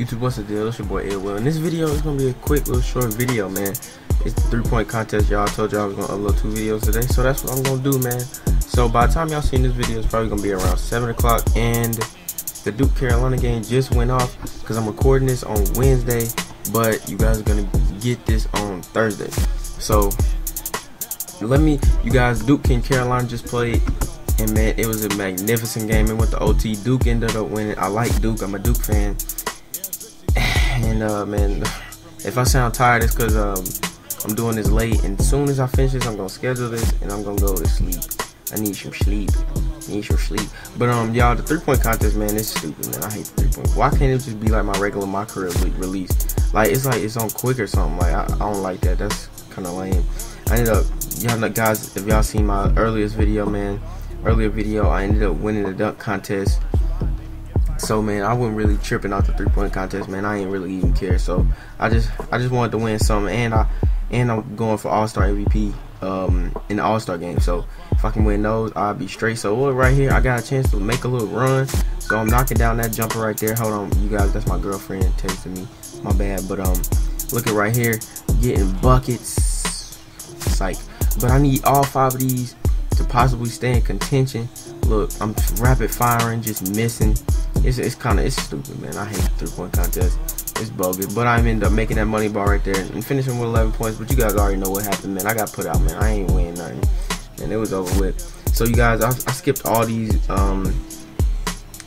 YouTube, what's the deal? It's your boy illWil. And this video is gonna be a quick little short video, man. It's the three point contest, y'all. Told y'all I was gonna upload two videos today, so that's what I'm gonna do, man. So by the time y'all seen this video, it's probably gonna be around seven o'clock, and the Duke Carolina game just went off because I'm recording this on Wednesday, but you guys are gonna get this on Thursday. So let me, you guys, Duke and Carolina just played and man, it was a magnificent game. It went to OT. Duke ended up winning. I like Duke. I'm a Duke fan. And uh, man, if I sound tired, it's because um, I'm doing this late. And as soon as I finish this, I'm gonna schedule this and I'm gonna go to sleep. I need some sleep. I need some sleep. But um, y'all, the three point contest, man, it's stupid, man. I hate the three point. Why can't it just be like my regular my career release? Like it's like it's on quick or something. Like I, I don't like that. That's kind of lame. I ended up, y'all guys, if y'all seen my earliest video, man earlier video, I ended up winning the dunk contest. So man, I wasn't really tripping out the three point contest, man. I ain't really even care. So I just I just wanted to win something, and I and I'm going for All Star MVP um, in the All Star game. So if I can win those, I'll be straight. So look right here, I got a chance to make a little run. So I'm knocking down that jumper right there. Hold on, you guys, that's my girlfriend texting me. My bad, but um, look at right here, getting buckets. It's like, but I need all five of these to possibly stay in contention. Look, I'm rapid firing, just missing. It's, it's kind of it's stupid, man. I hate three point contest. It's bogus, but I'm end up making that money ball right there and finishing with 11 points. But you guys already know what happened, man. I got put out, man. I ain't winning nothing, and it was over with. So you guys, I, I skipped all these. Um,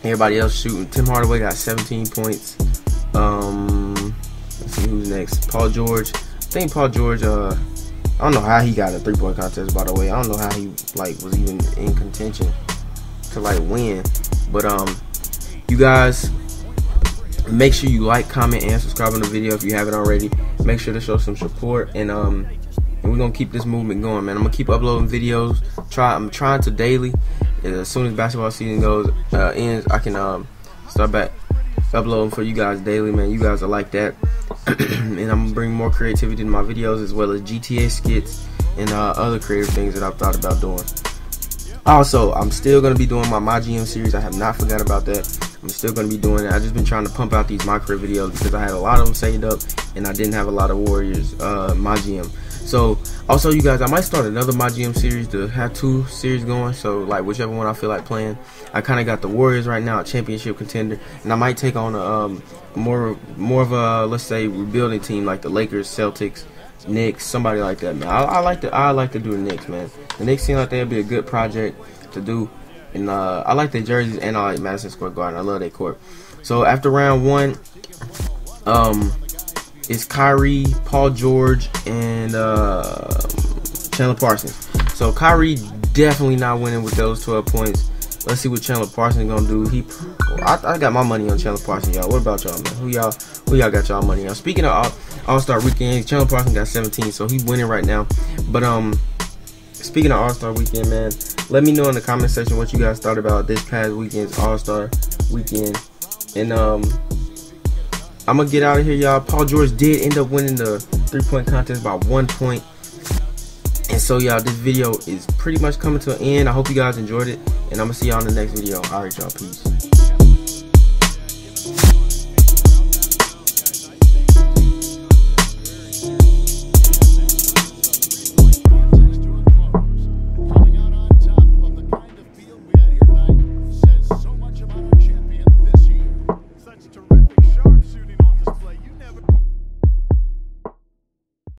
everybody else shooting. Tim Hardaway got 17 points. Um, let's see who's next. Paul George. I think Paul George. Uh, I don't know how he got a three point contest. By the way, I don't know how he like was even in contention to like win. But um, you guys make sure you like, comment, and subscribe on the video if you haven't already. Make sure to show some support and um, and we're gonna keep this movement going, man. I'm gonna keep uploading videos. Try, I'm trying to daily. As soon as basketball season goes uh, ends, I can um start back uploading for you guys daily, man. You guys are like that. and I'm gonna bring more creativity to my videos as well as GTA skits and uh, other creative things that I've thought about doing. Also, I'm still gonna be doing my My GM series. I have not forgot about that. I'm still gonna be doing it. I've just been trying to pump out these career videos because I had a lot of them saved up and I didn't have a lot of Warriors uh, My GM. So also you guys, I might start another My GM series to have two series going. So like whichever one I feel like playing. I kind of got the Warriors right now, championship contender, and I might take on a um, more more of a let's say rebuilding team like the Lakers, Celtics, Knicks, somebody like that. Man, I, I like to I like to do the Knicks, man. The Knicks seem like they'd be a good project to do. And uh, I like their jerseys and I like Madison Square Garden. I love their court. So after round one, um, it's Kyrie, Paul George, and uh, Chandler Parsons. So Kyrie definitely not winning with those 12 points. Let's see what Chandler Parsons gonna do. He, I, I got my money on Chandler Parsons, y'all. What about y'all, man? Who y'all, who y'all got y'all money on? Speaking of All Star Weekend, Chandler Parsons got 17, so he's winning right now. But um, speaking of All Star Weekend, man, let me know in the comment section what you guys thought about this past weekend's All Star Weekend. And um, I'm gonna get out of here, y'all. Paul George did end up winning the three point contest by one point. And so, y'all, this video is pretty much coming to an end. I hope you guys enjoyed it. And I'm gonna see y'all in the next video. Alright, y'all. Peace.